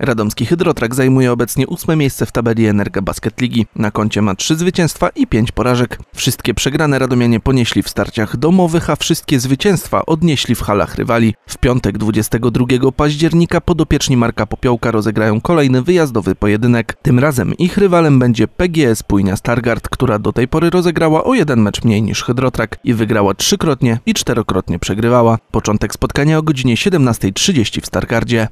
Radomski Hydrotrak zajmuje obecnie ósme miejsce w tabeli Energa Basket Ligi. Na koncie ma trzy zwycięstwa i pięć porażek. Wszystkie przegrane Radomianie ponieśli w starciach domowych, a wszystkie zwycięstwa odnieśli w halach rywali. W piątek 22 października podopieczni Marka Popiołka rozegrają kolejny wyjazdowy pojedynek. Tym razem ich rywalem będzie PGS Płynia Stargard, która do tej pory rozegrała o jeden mecz mniej niż Hydrotrak i wygrała trzykrotnie i czterokrotnie przegrywała. Początek spotkania o godzinie 17.30 w Stargardzie.